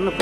ഒന്ന്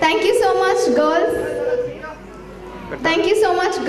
Thank you so much, girls. Thank you so much, girls.